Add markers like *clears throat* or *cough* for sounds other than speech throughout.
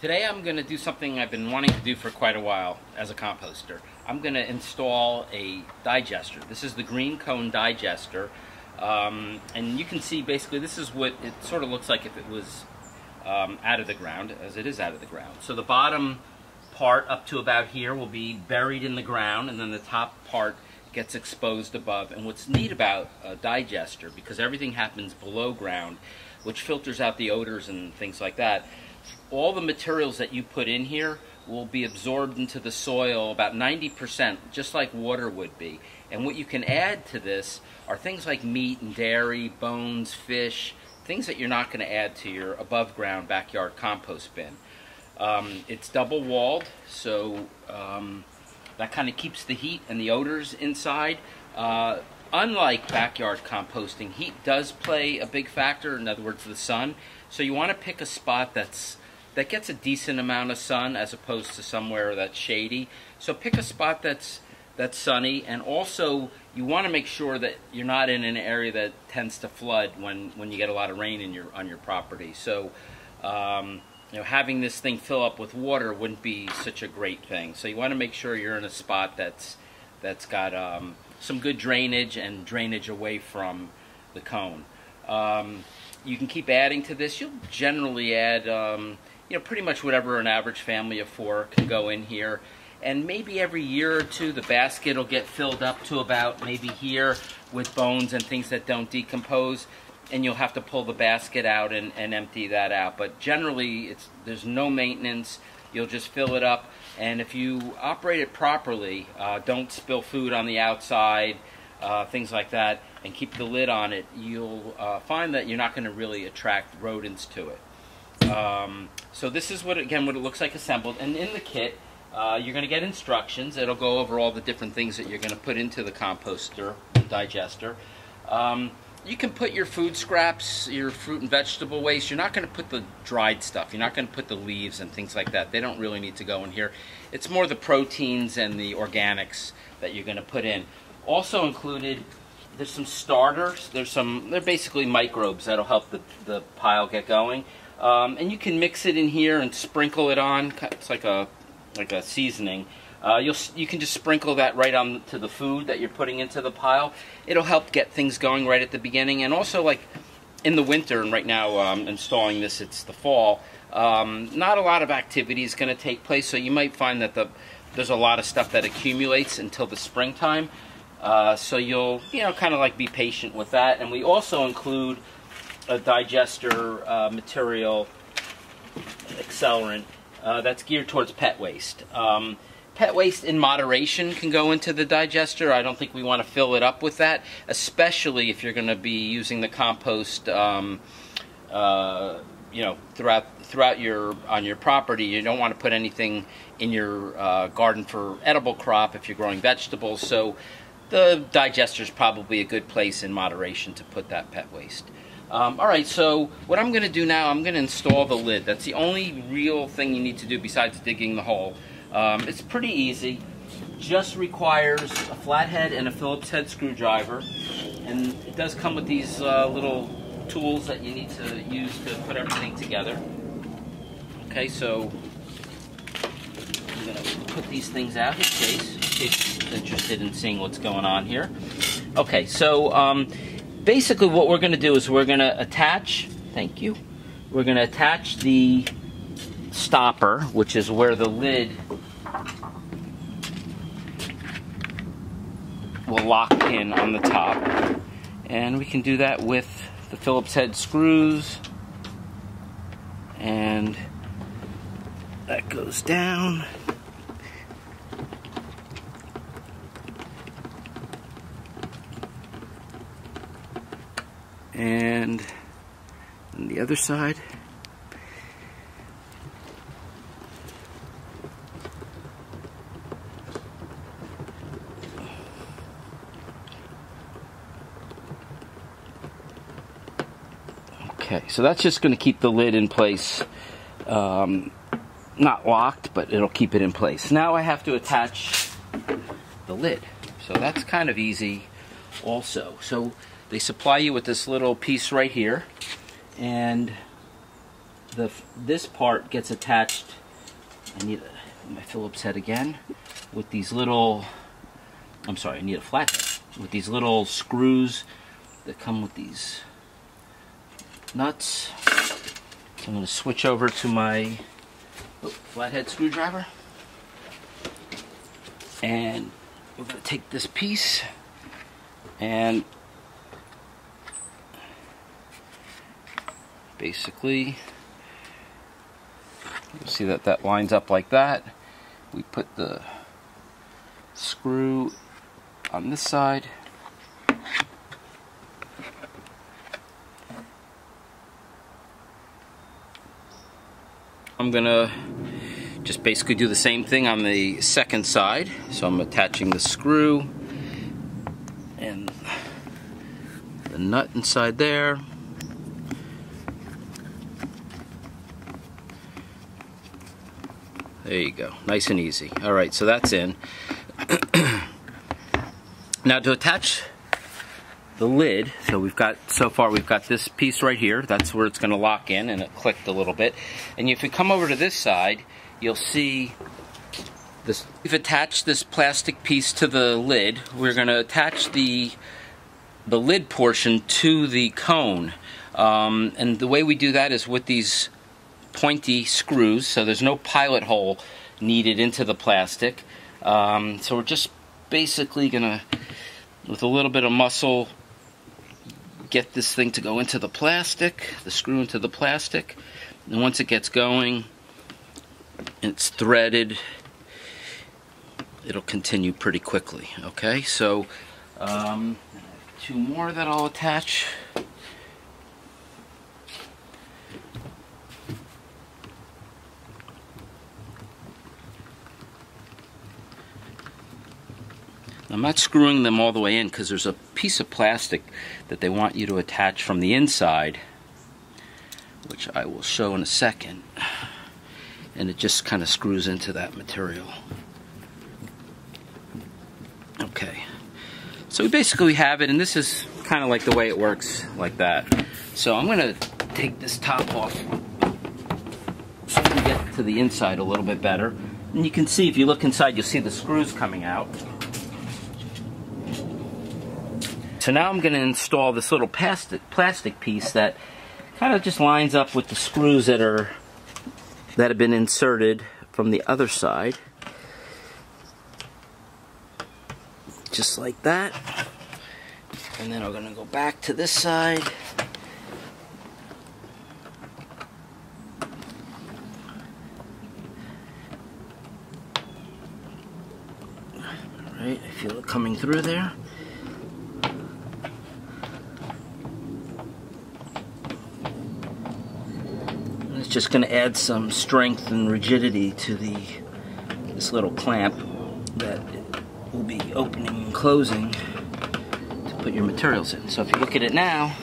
Today I'm going to do something I've been wanting to do for quite a while as a composter. I'm going to install a digester. This is the green cone digester. Um, and you can see basically this is what it sort of looks like if it was um, out of the ground, as it is out of the ground. So the bottom part up to about here will be buried in the ground and then the top part gets exposed above. And what's neat about a digester, because everything happens below ground, which filters out the odors and things like that, all the materials that you put in here will be absorbed into the soil about 90%, just like water would be. And what you can add to this are things like meat and dairy, bones, fish, things that you're not going to add to your above ground backyard compost bin. Um, it's double walled, so um, that kind of keeps the heat and the odors inside. Uh, unlike backyard composting, heat does play a big factor, in other words, the sun. So you want to pick a spot that's that gets a decent amount of sun as opposed to somewhere that's shady. So pick a spot that's that's sunny and also you want to make sure that you're not in an area that tends to flood when when you get a lot of rain in your on your property. So um, you know having this thing fill up with water wouldn't be such a great thing. So you want to make sure you're in a spot that's that's got um, some good drainage and drainage away from the cone. Um, you can keep adding to this. You'll generally add um, you know, pretty much whatever an average family of four can go in here. And maybe every year or two, the basket will get filled up to about maybe here with bones and things that don't decompose. And you'll have to pull the basket out and, and empty that out. But generally, it's there's no maintenance. You'll just fill it up. And if you operate it properly, uh, don't spill food on the outside, uh, things like that, and keep the lid on it, you'll uh, find that you're not going to really attract rodents to it. Um, so this is what again what it looks like assembled, and in the kit uh, you're going to get instructions. It'll go over all the different things that you're going to put into the composter digester. Um, you can put your food scraps, your fruit and vegetable waste. You're not going to put the dried stuff. You're not going to put the leaves and things like that. They don't really need to go in here. It's more the proteins and the organics that you're going to put in. Also included, there's some starters. There's some. They're basically microbes that'll help the the pile get going. Um, and you can mix it in here and sprinkle it on. It's like a like a seasoning. Uh, you'll you can just sprinkle that right on to the food that you're putting into the pile. It'll help get things going right at the beginning, and also like in the winter. And right now, um, installing this, it's the fall. Um, not a lot of activity is going to take place, so you might find that the there's a lot of stuff that accumulates until the springtime. Uh, so you'll you know kind of like be patient with that. And we also include a digester uh, material accelerant uh, that's geared towards pet waste. Um, pet waste in moderation can go into the digester. I don't think we want to fill it up with that, especially if you're going to be using the compost. Um, uh, you know, throughout throughout your on your property, you don't want to put anything in your uh, garden for edible crop if you're growing vegetables. So, the digester is probably a good place in moderation to put that pet waste. Um, all right, so what I'm going to do now, I'm going to install the lid. That's the only real thing you need to do besides digging the hole. Um, it's pretty easy. Just requires a flathead and a Phillips head screwdriver. And it does come with these uh, little tools that you need to use to put everything together. Okay, so I'm going to put these things out in case, case you're interested in seeing what's going on here. Okay, so um, basically what we're going to do is we're going to attach, thank you, we're going to attach the stopper, which is where the lid will lock in on the top. And we can do that with the Phillips head screws. And that goes down. and on the other side okay so that's just going to keep the lid in place um, not locked but it'll keep it in place now I have to attach the lid so that's kind of easy also so they supply you with this little piece right here and the this part gets attached. I need a, my Phillips head again with these little. I'm sorry, I need a flathead with these little screws that come with these nuts. So I'm going to switch over to my oh, flathead screwdriver. And we're going to take this piece and basically you see that that lines up like that. We put the screw on this side. I'm gonna just basically do the same thing on the second side. So I'm attaching the screw and the nut inside there. There you go, nice and easy. All right, so that's in. *clears throat* now to attach the lid, so we've got, so far we've got this piece right here, that's where it's gonna lock in and it clicked a little bit. And if you come over to this side, you'll see this, we've attached this plastic piece to the lid. We're gonna attach the, the lid portion to the cone. Um, and the way we do that is with these pointy screws, so there's no pilot hole needed into the plastic. Um, so we're just basically gonna, with a little bit of muscle, get this thing to go into the plastic, the screw into the plastic. And once it gets going, it's threaded, it'll continue pretty quickly. Okay, so um, two more that I'll attach. I'm not screwing them all the way in because there's a piece of plastic that they want you to attach from the inside which I will show in a second. And it just kind of screws into that material. Okay. So we basically have it and this is kind of like the way it works like that. So I'm gonna take this top off so we can get to the inside a little bit better. And you can see if you look inside you'll see the screws coming out so now I'm going to install this little plastic, piece that kind of just lines up with the screws that are that have been inserted from the other side. Just like that. And then I'm going to go back to this side. Alright, I feel it coming through there. Just going to add some strength and rigidity to the this little clamp that will be opening and closing to put your materials in. So if you look at it now,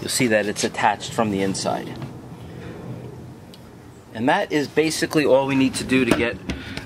you'll see that it's attached from the inside. And that is basically all we need to do to get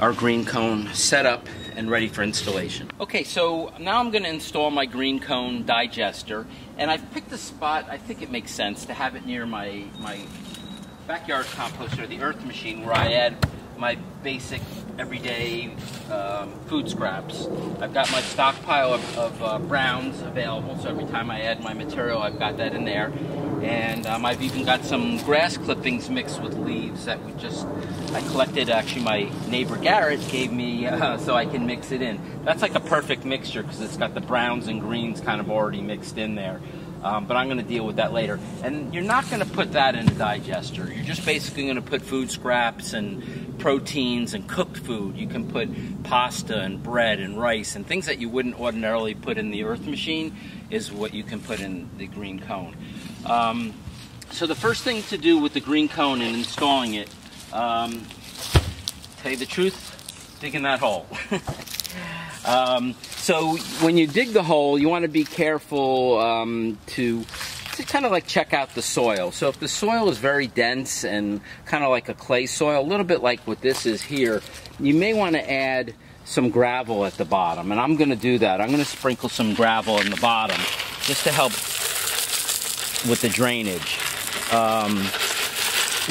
our green cone set up and ready for installation. Okay, so now I'm going to install my green cone digester, and I've picked a spot, I think it makes sense to have it near my, my backyard composter, the earth machine, where I add my basic everyday um, food scraps. I've got my stockpile of, of uh, browns available, so every time I add my material, I've got that in there. And um, I've even got some grass clippings mixed with leaves that we just, I collected, actually my neighbor Garrett gave me *laughs* uh, so I can mix it in. That's like a perfect mixture because it's got the browns and greens kind of already mixed in there. Um, but I'm going to deal with that later. And you're not going to put that in a digester. You're just basically going to put food scraps and proteins and cooked food. You can put pasta and bread and rice and things that you wouldn't ordinarily put in the earth machine is what you can put in the green cone. Um, so the first thing to do with the green cone and installing it, um, tell you the truth, dig in that hole. *laughs* Um, so when you dig the hole, you want to be careful um, to, to kind of like check out the soil. So if the soil is very dense and kind of like a clay soil, a little bit like what this is here, you may want to add some gravel at the bottom. And I'm going to do that. I'm going to sprinkle some gravel in the bottom just to help with the drainage. Um,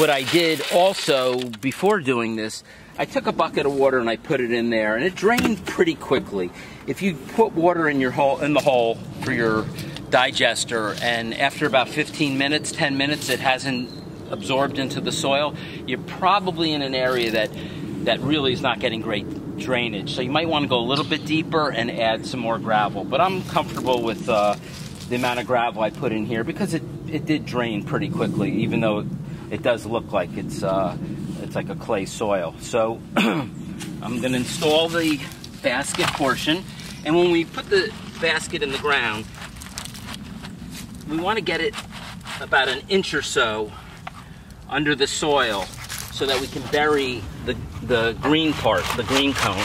what I did also before doing this, I took a bucket of water and I put it in there, and it drained pretty quickly. If you put water in your hole in the hole for your digester, and after about 15 minutes, 10 minutes, it hasn't absorbed into the soil, you're probably in an area that that really is not getting great drainage. So you might want to go a little bit deeper and add some more gravel. But I'm comfortable with uh, the amount of gravel I put in here because it, it did drain pretty quickly, even though it does look like it's uh, it's like a clay soil. So *clears throat* I'm going to install the basket portion, and when we put the basket in the ground, we want to get it about an inch or so under the soil so that we can bury the, the green part, the green cone,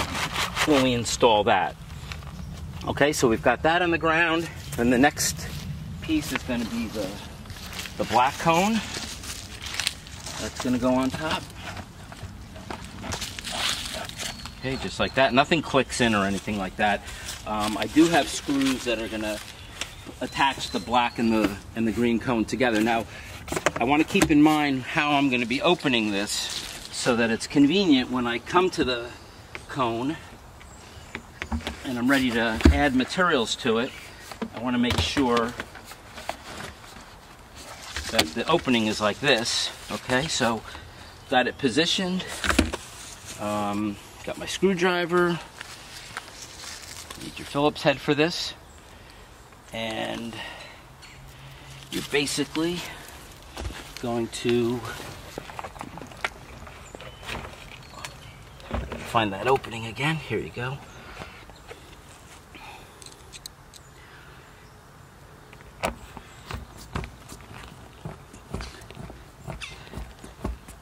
when we install that. Okay, so we've got that on the ground, and the next piece is going to be the, the black cone. That's going to go on top. Okay, just like that. Nothing clicks in or anything like that. Um, I do have screws that are going to attach the black and the and the green cone together. Now, I want to keep in mind how I'm going to be opening this so that it's convenient when I come to the cone and I'm ready to add materials to it. I want to make sure that the opening is like this. Okay, so got it positioned. Um, got my screwdriver. Need your Phillips head for this. And you're basically going to find that opening again. Here you go.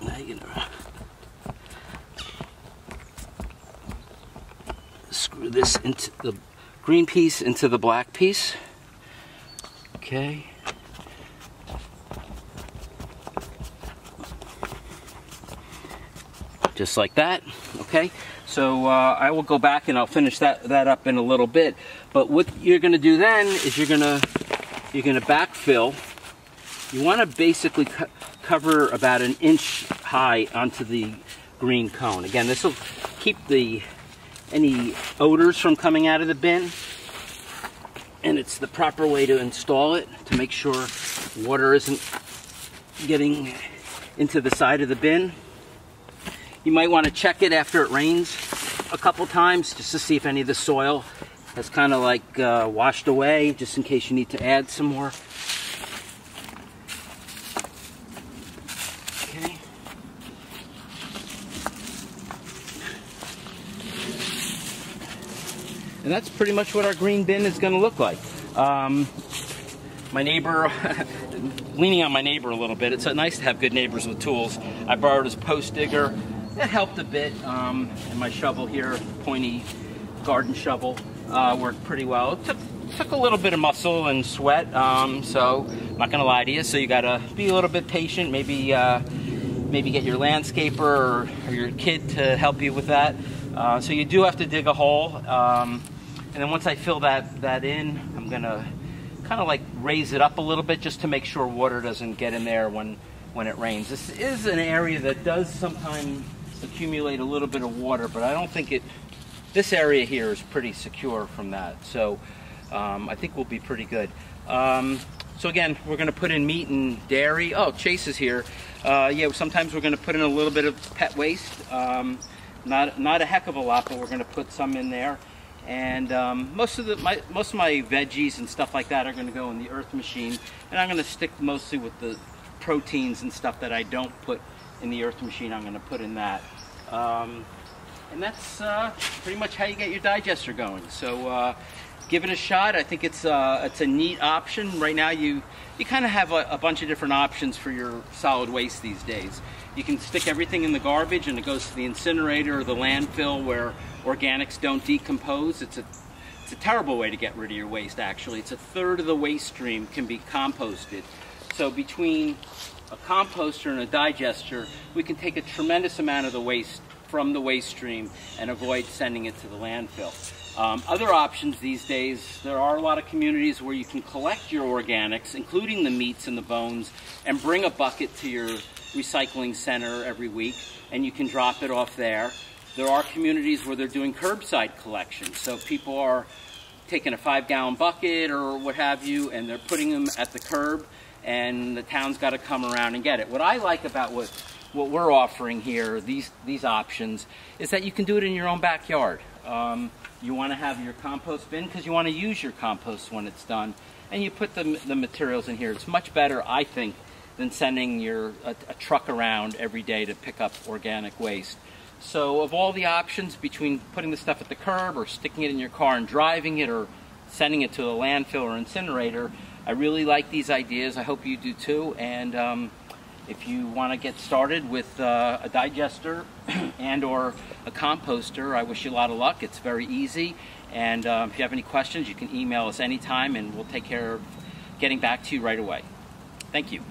Now you're gonna this into the green piece into the black piece. Okay. Just like that, okay? So uh, I will go back and I'll finish that, that up in a little bit. But what you're gonna do then is you're gonna, you're gonna backfill. You wanna basically co cover about an inch high onto the green cone. Again, this will keep the any odors from coming out of the bin and it's the proper way to install it to make sure water isn't getting into the side of the bin. You might want to check it after it rains a couple times just to see if any of the soil has kind of like uh, washed away just in case you need to add some more. Okay. And that's pretty much what our green bin is going to look like. Um, my neighbor, *laughs* leaning on my neighbor a little bit, it's nice to have good neighbors with tools. I borrowed his post digger. That helped a bit. Um, and my shovel here, pointy garden shovel, uh, worked pretty well. It took, took a little bit of muscle and sweat, um, so I'm not gonna lie to you. So you gotta be a little bit patient. Maybe uh, maybe get your landscaper or, or, your kid to help you with that. Uh, so you do have to dig a hole. Um, and then once I fill that, that in, I'm gonna kind of like raise it up a little bit just to make sure water doesn't get in there when, when it rains. This is an area that does sometimes accumulate a little bit of water, but I don't think it, this area here is pretty secure from that. So um, I think we'll be pretty good. Um, so again, we're gonna put in meat and dairy. Oh, Chase is here. Uh, yeah, sometimes we're gonna put in a little bit of pet waste. Um, not, not a heck of a lot, but we're gonna put some in there. And um, most of the my, most of my veggies and stuff like that are going to go in the earth machine, and I'm going to stick mostly with the proteins and stuff that I don't put in the earth machine. I'm going to put in that, um, and that's uh, pretty much how you get your digester going. So uh, give it a shot. I think it's uh, it's a neat option. Right now, you you kind of have a, a bunch of different options for your solid waste these days. You can stick everything in the garbage and it goes to the incinerator or the landfill where organics don't decompose. It's a, it's a terrible way to get rid of your waste actually. It's a third of the waste stream can be composted. So between a composter and a digester, we can take a tremendous amount of the waste from the waste stream and avoid sending it to the landfill. Um, other options these days, there are a lot of communities where you can collect your organics, including the meats and the bones, and bring a bucket to your recycling center every week, and you can drop it off there. There are communities where they're doing curbside collection, so people are taking a five gallon bucket or what have you, and they're putting them at the curb, and the town's got to come around and get it. What I like about what what we're offering here, these these options, is that you can do it in your own backyard. Um, you want to have your compost bin because you want to use your compost when it's done. And you put the, the materials in here. It's much better, I think, than sending your a, a truck around every day to pick up organic waste. So of all the options between putting the stuff at the curb or sticking it in your car and driving it or sending it to a landfill or incinerator, I really like these ideas. I hope you do too. And um, if you want to get started with uh, a digester *clears throat* and or a composter, I wish you a lot of luck. It's very easy. And um, if you have any questions, you can email us anytime and we'll take care of getting back to you right away. Thank you.